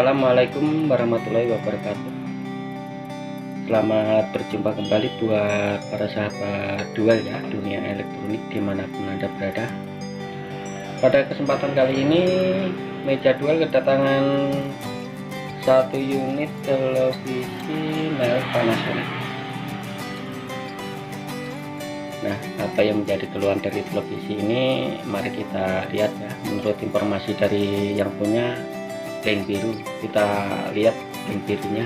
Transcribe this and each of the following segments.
Assalamualaikum warahmatullahi wabarakatuh Selamat berjumpa kembali buat para sahabat dual ya dunia elektronik di mana pun anda berada Pada kesempatan kali ini meja dual kedatangan satu unit televisi merek Panasonic Nah, apa yang menjadi keluhan dari televisi ini? Mari kita lihat ya. Menurut informasi dari yang punya link biru, kita lihat link birunya.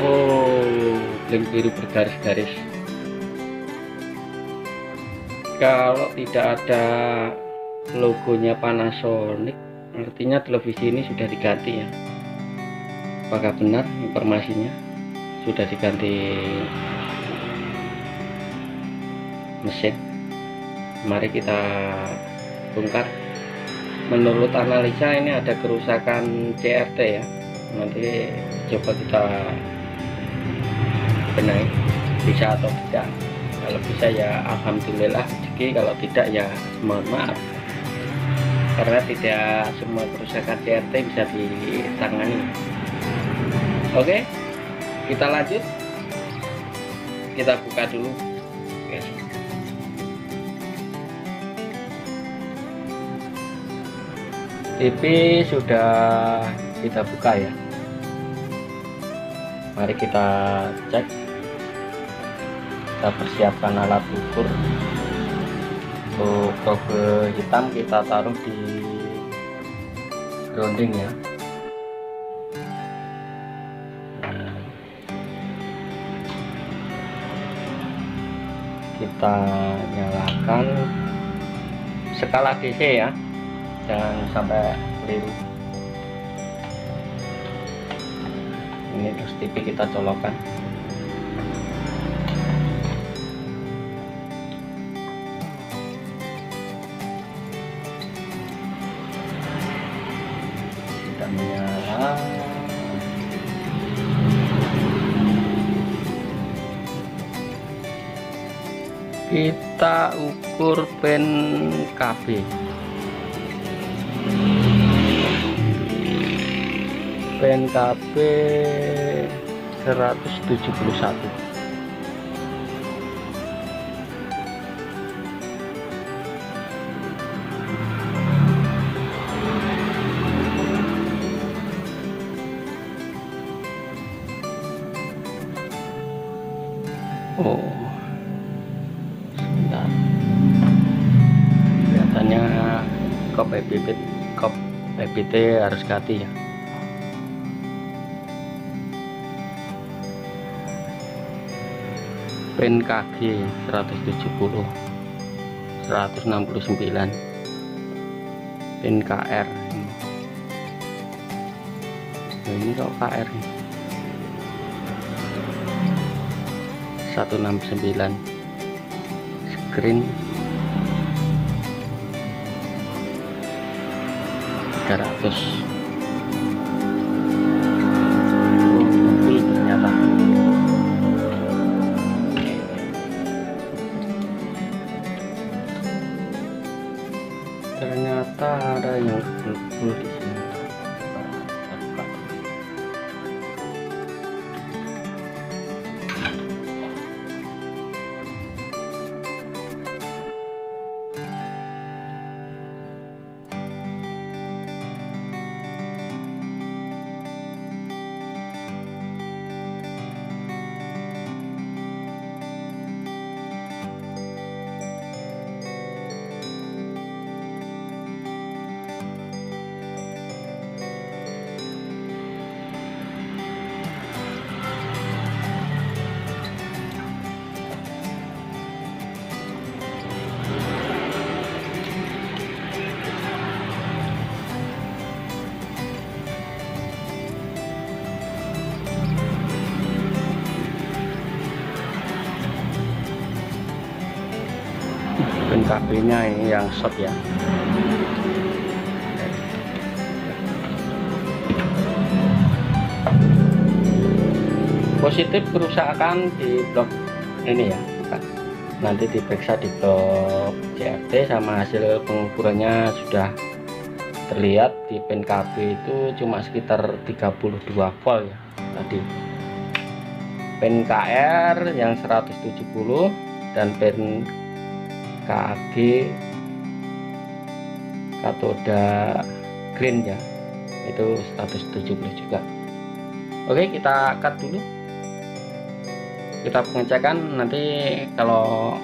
Oh, link biru bergaris-garis. Kalau tidak ada logonya Panasonic artinya televisi ini sudah diganti ya. Apakah benar informasinya? Sudah diganti mesin. Mari kita bongkar. Menurut analisa ini ada kerusakan CRT ya. Nanti coba kita benahi. Bisa atau tidak. Kalau bisa ya Alhamdulillah. Rezeki kalau tidak ya mohon maaf karena tidak semua kerusakan CRT bisa ditangani. Oke kita lanjut. Kita buka dulu. Guys TV sudah kita buka ya. Mari kita cek. Kita persiapkan alat ukur untuk kabel hitam kita taruh di grounding ya. Kita nyalakan skala DC ya. Jangan sampai keliru. Ini terus TV kita colokkan kita ukur pen KB pen KB 171 Oh, kop EBT, kop EBT harus ganti ya. Pin KG 170, 169, pin KR. Nah, ini kok KR nih. 169 screen 300 kabelnya ini yang short ya. Positif kerusakan di blok ini ya. Nanti diperiksa di blok CFD sama hasil pengukurannya sudah terlihat di pin KB itu cuma sekitar 32 volt ya. Tadi. Pin KR yang 170 dan pin KAG katoda green ya. Itu 170 juga. Oke kita cut dulu. Kita pengecekan nanti kalau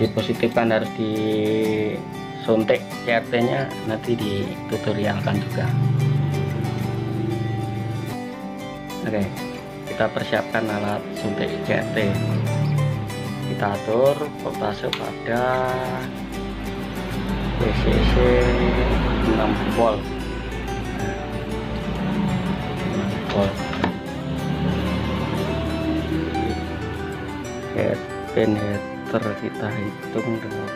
dipositifkan harus disuntik CRT nya nanti di tutorialkan juga. Oke kita persiapkan alat suntik CRT kita atur voltase pada WCC 6 volt. 6 volt. Head header kita hitung dengan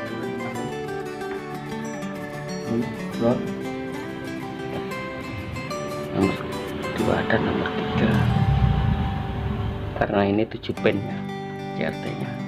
nomor dua dan nomor tiga. Karena ini 7 pin ya CRT nya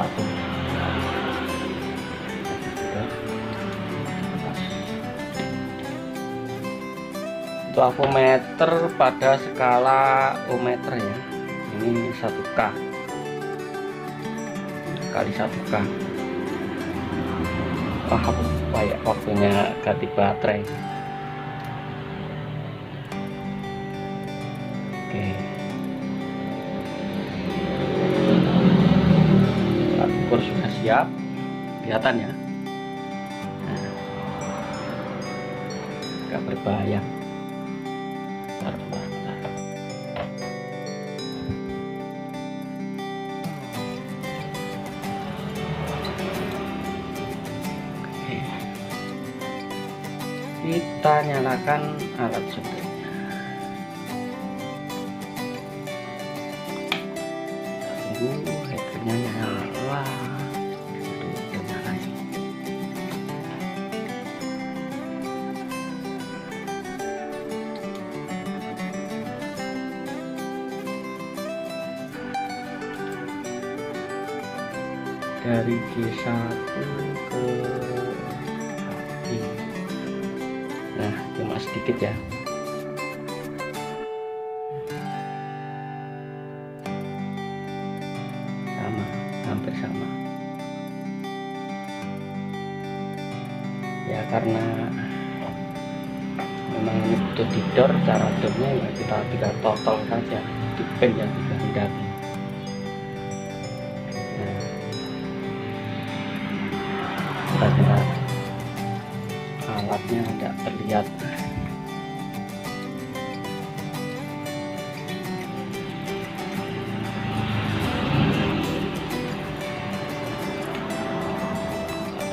satu. Untuk avometer pada skala ohmmeter ya. Ini 1K kali 1K wah banyak waktunya ganti baterai siap. Kelihatan ya? Nah, gak berbahaya kita nyalakan alat suntiknya dari G1 ke K nah cuma sedikit ya. Sama hampir sama. Ya karena memang ini butuh didor cara dornya ya kita tinggal total saja di pen yang dikehendaki nah, kita alatnya tidak terlihat.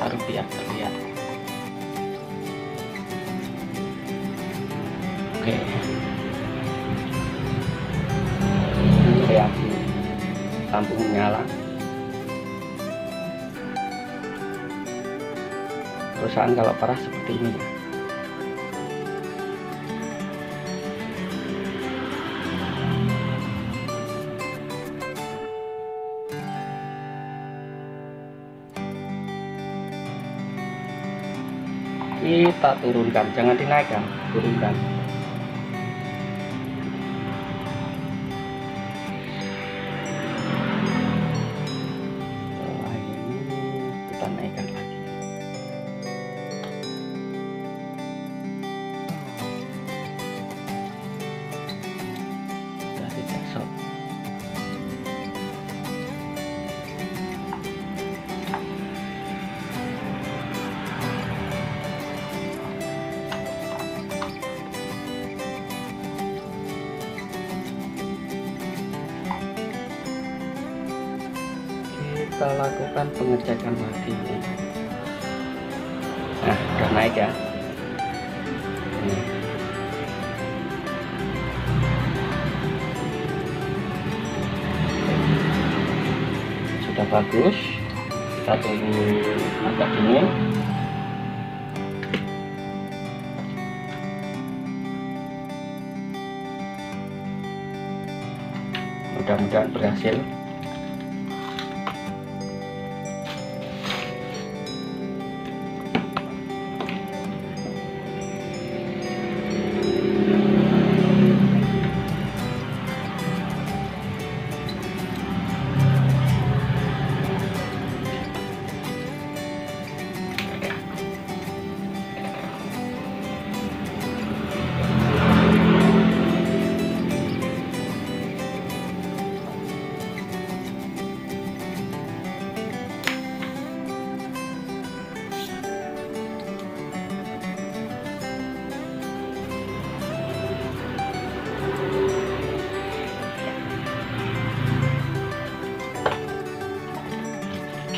Taruh biar terlihat. Oke. Reaksi lampu menyala perusahaan kalau parah seperti ini. Ya kita turunkan jangan dinaikkan turunkan lakukan pengecekan lagi nah udah naik ya? Ini. sudah bagus. Kita tunggu agak dingin. Mudah-mudahan berhasil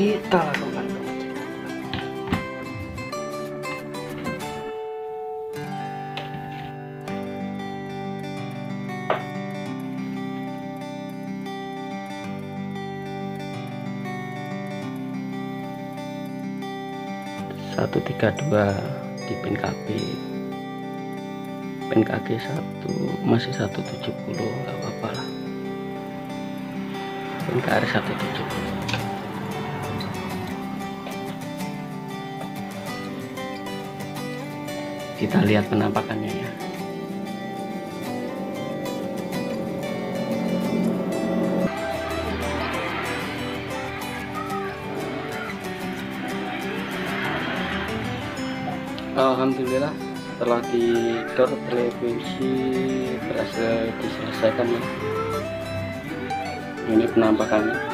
kita lakukan. Satu tiga dua di pin KB pin kaki satu masih 170 nggak apa-apa lah. Pin KR 170 kita lihat penampakannya ya. Alhamdulillah setelah di door televisi berhasil diselesaikan ya ini penampakannya